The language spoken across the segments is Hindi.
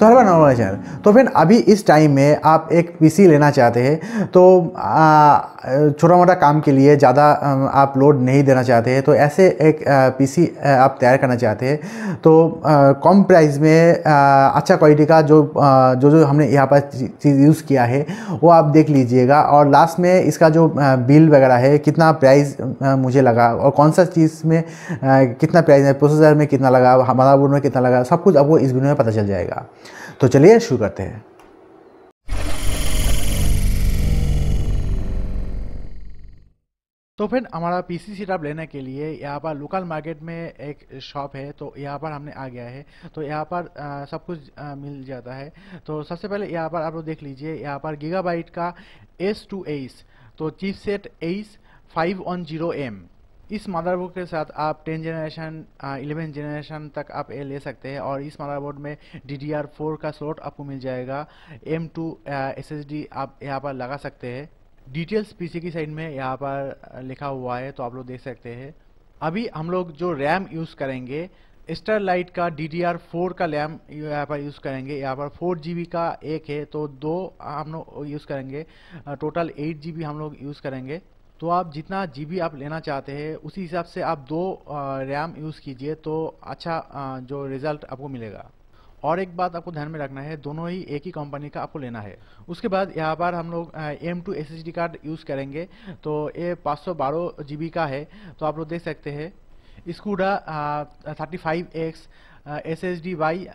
तो हेलो नॉर्मल चैनल तो फिर अभी इस टाइम में आप एक पीसी लेना चाहते हैं तो छोटा मोटा काम के लिए ज़्यादा आप लोड नहीं देना चाहते हैं तो ऐसे एक पीसी आप तैयार करना चाहते हैं तो कम प्राइस में अच्छा क्वालिटी का जो जो जो हमने यहाँ पर चीज़ यूज़ किया है, वो आप देख लीजिएगा, और लास्ट में इसका जो बिल वगैरह है, कितना प्राइस मुझे लगा, और कौन सा चीज़ में कितना प्राइस है प्रोसेसर में कितना लगा, हमारा बोर्ड में कितना लगा, सब कुछ आपको इस वीडियो में पता चल जाएगा। तो चलिए शुरू करते हैं। तो फिर हमारा पीसी सीटअप लेने के लिए यहाँ पर लोकल मार्केट में एक शॉप है तो यहाँ पर हमने आ गया है। तो यहाँ पर आ, सब कुछ आ, मिल जाता है। तो सबसे पहले यहाँ पर आप लोग देख लीजिए यहाँ पर गीगाबाइट का एस टू एस तो chipset S five one zero M इस मदरबोर्ड के साथ आप 10 जनरेशन 11 जनरेशन तक आप ये ले सकते हैं और इस मदरबोर्ड में DDR4 का स्लॉट आपको मिल जाएगा। M2 SSD आप यहाँ पर लगा सकते हैं। डिटेल्स पीसी की साइड में यहाँ पर लिखा हुआ है तो आप लोग देख सकते हैं। अभी हम लोग जो रैम यूज़ करेंगे स्टारलाइट का DDR4 का रैम यहाँ पर यूज़ करेंगे। यहाँ पर फोर जी बी का एक है तो दो हम लोग यूज़ करेंगे। टोटल एट जी बी हम लोग यूज़ करेंगे। तो आप जितना जीबी आप लेना चाहते हैं, उसी हिसाब से आप दो रैम यूज़ कीजिए तो अच्छा जो रिज़ल्ट आपको मिलेगा। और एक बात आपको ध्यान में रखना है, दोनों ही एक ही कंपनी का आपको लेना है। उसके बाद यहाँ पर हम लोग M two S card use करेंगे। तो ये पाँच सौ का है। तो आप लोग देख सकते हैं स्कूडा thirty five X S S D Y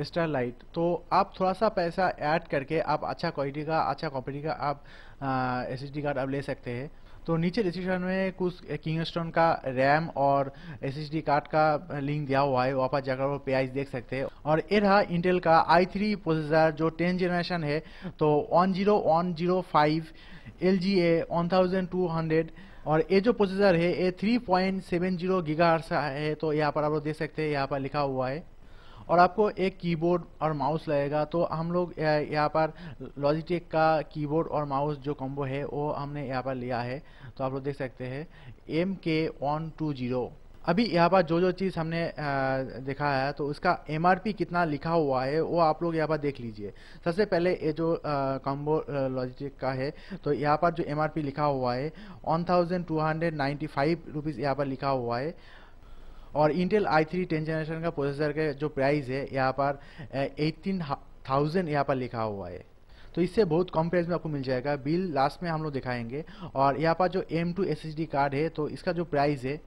Starlight तो आप थोड़ा सा पैसा ऐड करके आप अच्छा क्वालिटी का अच्छा कंपनी का आप एस एस डी कार्ड आप ले सकते हैं। तो नीचे डिस्क्रिप्शन में कुछ किंगस्टोन का रैम और एस कार्ड का लिंक दिया हुआ है। वहाँ पर जाकर वो प्राइस देख सकते हैं। और ये रहा इंटेल का आई थ्री प्रोसेसर जो टेन जनरेशन है तो one zero one zero five L G A one thousand two hundred और ये जो प्रोसेसर है, ये three point seven zero giga है तो यहाँ पर आप लोग देख सकते हैं, यहाँ पर लिखा हुआ है। और आपको एक कीबोर्ड और माउस लगेगा तो हम लोग यहाँ पर लॉजिटेक का कीबोर्ड और माउस जो कॉम्बो है, वो हमने यहाँ पर लिया है। तो आप लोग देख सकते हैं एम के वन टू ज़ीरो अभी यहाँ पर जो जो चीज़ हमने देखा है तो उसका एमआरपी कितना लिखा हुआ है, वो आप लोग यहाँ पर देख लीजिए। सबसे पहले ये जो कॉम्बो लॉजिटेक का है तो यहाँ पर जो एमआरपी लिखा हुआ है one thousand two hundred ninety five rupees यहाँ पर लिखा हुआ है। और Intel I three ten generation का प्रोसेसर का जो प्राइस है, यहाँ पर एटीन थाउज़ेंड यहाँ पर लिखा हुआ है। तो इससे बहुत कम प्राइस में आपको मिल जाएगा। बिल लास्ट में हम लोग दिखाएँगे। और यहाँ पर जो एम टू एस कार्ड है तो इसका जो प्राइस है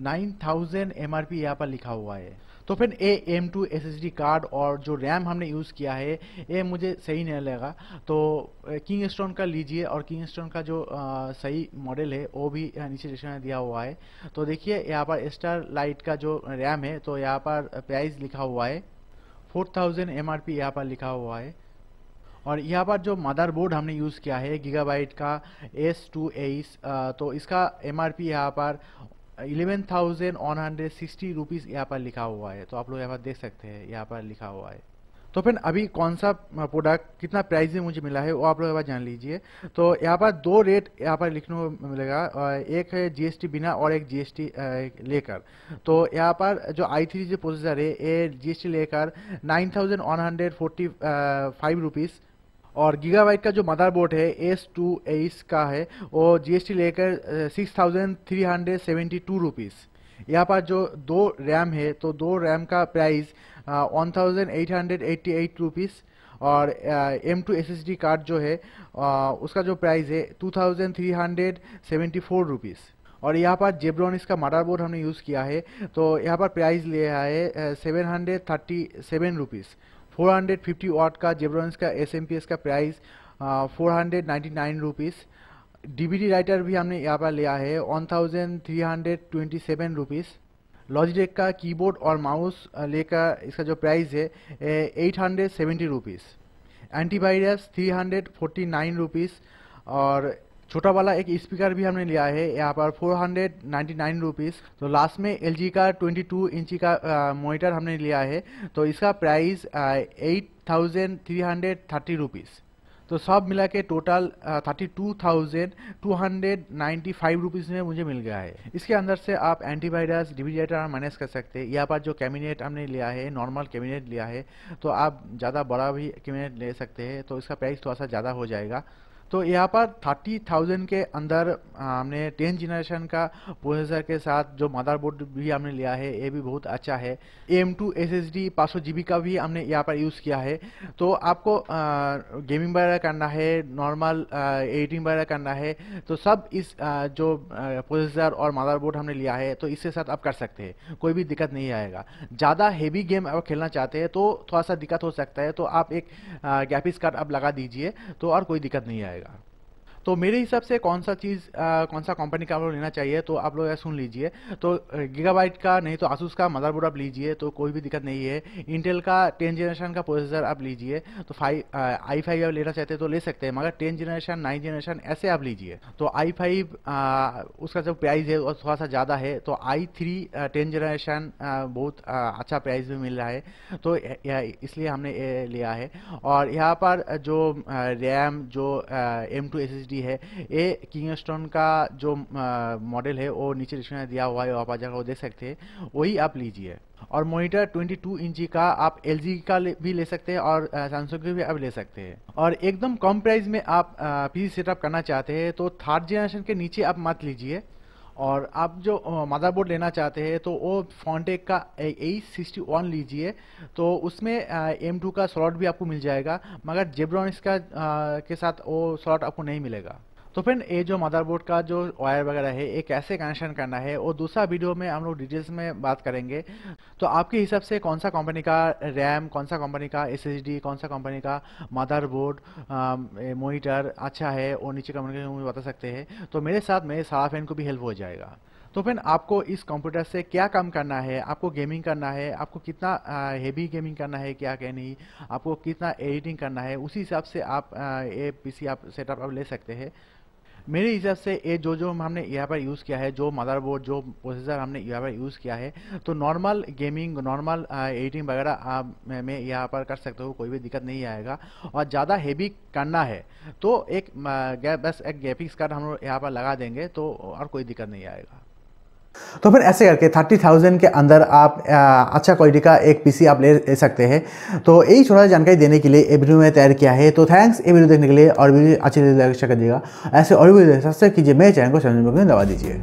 nine thousand M R P यहाँ पर लिखा हुआ है। तो फिर a M two S S D card और जो रैम हमने यूज़ किया है ये मुझे सही नहीं लगा। तो किंग स्टोन का लीजिए और किंग स्टोन का जो आ, सही मॉडल है वो भी नीचे डिस्क्रिप्शन में दिया हुआ है। तो देखिए यहाँ पर स्टार लाइट का जो रैम है तो यहाँ पर प्राइस लिखा हुआ है। Four thousand M R P यहाँ पर लिखा हुआ है। और यहाँ पर जो मदरबोर्ड हमने यूज़ किया है गीगाबाइट का एस टू एस तो इसका एम आर पी यहाँ पर eleven thousand one hundred sixty rupees यहाँ पर लिखा हुआ है। तो आप लोग यहाँ पर देख सकते हैं, यहाँ पर लिखा हुआ है। तो फिर अभी कौन सा प्रोडक्ट कितना प्राइस में मुझे मिला है, वो आप लोग यहाँ जान लीजिए। तो यहाँ पर दो रेट यहाँ पर लिखने को मिलेगा एक है जीएसटी बिना और एक जीएसटी लेकर। तो यहाँ पर जो आई थ्री जो प्रोसेसर है, ये जीएसटी लेकर nine thousand one hundred forty five rupees और गीगाबाइट का जो मदरबोर्ड है एस टू एस का है वो जीएसटी लेकर six thousand three hundred seventy two rupees यहाँ पर जो दो रैम है तो दो रैम का price one thousand eight hundred eighty eight rupees और M two S S D card जो है आ, उसका जो प्राइस है two thousand three hundred seventy four rupees और यहाँ पर जेब्रॉनिस का मदरबोर्ड हमने यूज़ किया है तो यहाँ पर प्राइस लिया है seven hundred thirty seven rupees 450 watt का जेब्रॉन्स का एसएमपीएस का price four hundred ninety nine rupees D writer भी हमने यहाँ पर लिया है one thousand three hundred twenty seven rupees Logitech का कीबोर्ड और माउस लेकर इसका जो प्राइस है eight hundred seventy rupees antivirus three hundred forty nine rupees और छोटा वाला एक स्पीकर भी हमने लिया है, यहाँ पर four hundred ninety nine rupees तो लास्ट में एल जी का ट्वेंटी टू इंची का मोनीटर हमने लिया है। तो इसका price eight thousand three hundred thirty rupees तो सब मिला के total thirty two thousand two hundred ninety five rupees में मुझे मिल गया है। इसके अंदर से आप एंटीवायरस डिविडेटर मैनेज कर सकते हैं। यहाँ पर जो कैबिनेट हमने लिया है नॉर्मल कैबिनेट लिया है तो आप ज़्यादा बड़ा भी कैबिनेट ले सकते हैं। तो इसका प्राइस थोड़ा सा ज़्यादा हो जाएगा। तो यहाँ पर थर्टी थाउज़ेंड के अंदर हमने टेन जनरेशन का प्रोसेसर के साथ जो मदरबोर्ड भी हमने लिया है ये भी बहुत अच्छा है। M two S S D पाँच सौ जी बी का भी हमने यहाँ पर यूज़ किया है। तो आपको आ, गेमिंग वगैरह करना है नॉर्मल एडिटिंग वगैरह करना है तो सब इस आ, जो प्रोसेसर और मदरबोर्ड हमने लिया है तो इसके साथ आप कर सकते हैं कोई भी दिक्कत नहीं आएगा। ज़्यादा हेवी गेम अगर खेलना चाहते हैं तो थोड़ा सा दिक्कत हो सकता है तो आप एक गैपिस कार्ड आप लगा दीजिए तो और कोई दिक्कत नहीं आएगा। जाएगा तो मेरे हिसाब से कौन सा चीज़ कौन सा कंपनी का आप लोग लेना चाहिए तो आप लोग सुन लीजिए। तो गीगाबाइट का, नहीं तो आसूस का मदरबोर्ड आप लीजिए तो कोई भी दिक्कत नहीं है। इंटेल का टेन जनरेशन का प्रोसेसर आप लीजिए तो फाइव आई फाइव आप लेना चाहते हैं तो ले सकते हैं, मगर टेन जनरेशन नाइन जनरेशन ऐसे आप लीजिए। तो आई फाइव उसका जो प्राइस है थोड़ा सा ज़्यादा है तो आई थ्री टेन जनरेशन बहुत अच्छा प्राइस भी मिल रहा है। तो इसलिए हमने लिया है। और यहाँ पर जो रैम जो M two S S D D है। ये किंगस्टोन का जो मॉडल है वो नीचे डिस्क्रिप्शन में दिया हुआ है आप आ जाकर वो देख सकते हैं। वही आप लीजिए। और मॉनिटर 22 इंची का आप एलजी का ले, भी ले सकते हैं और सैमसंग के भी आप ले सकते हैं। और एकदम कम प्राइस में आप पीसी सेटअप करना चाहते हैं तो थर्ड जनरेशन के नीचे आप मत लीजिए। और आप जो मदरबोर्ड लेना चाहते हैं तो वो फॉन्टेक का ए सिक्सटी वन लीजिए तो उसमें एम टू का स्लॉट भी आपको मिल जाएगा मगर जेब्रॉनिक्स का आ, के साथ वो स्लॉट आपको नहीं मिलेगा। तो फ्रेंड ये जो मदरबोर्ड का जो वायर वगैरह है, ये कैसे कनेक्शन करना है वो दूसरा वीडियो में हम लोग डिटेल्स में बात करेंगे। तो आपके हिसाब से कौन सा कंपनी का रैम कौन सा कंपनी का एसएसडी कौन सा कंपनी का मदरबोर्ड मोनीटर अच्छा है, और नीचे कमेंट में बता सकते हैं। तो मेरे साथ में सारा फ़ैन को भी हेल्प हो जाएगा। तो फ्रेंड आपको इस कंप्यूटर से क्या काम करना है? आपको गेमिंग करना है? आपको कितना हेवी गेमिंग करना है, क्या क्या नहीं? आपको कितना एडिटिंग करना है? उसी हिसाब से आप ये पीसी आप सेटअप आप ले सकते हैं। मेरे हिसाब से ये जो जो हमने यहाँ पर यूज़ किया है, जो मदरबोर्ड जो प्रोसेसर हमने यहाँ पर यूज़ किया है तो नॉर्मल गेमिंग नॉर्मल एडिटिंग वगैरह मैं यहाँ पर कर सकता हूँ, कोई भी दिक्कत नहीं आएगा। और ज़्यादा हैवी करना है तो एक बस एक ग्राफिक्स कार्ड हम लोग यहाँ पर लगा देंगे तो और कोई दिक्कत नहीं आएगा। तो फिर ऐसे करके थर्टी थाउज़ेंड के अंदर आप आ, अच्छा क्वालिटी का एक पीसी आप ले सकते हैं। तो यही छोटा सा जानकारी देने के लिए ए वीडियो में तैयार किया है। तो थैंक्स ये वीडियो देखने के लिए और वीडियो अच्छी कर दीजिएगा। ऐसे और वीडियो सब्सक्राइब कीजिए मेरे चैनल को में दबा दीजिए।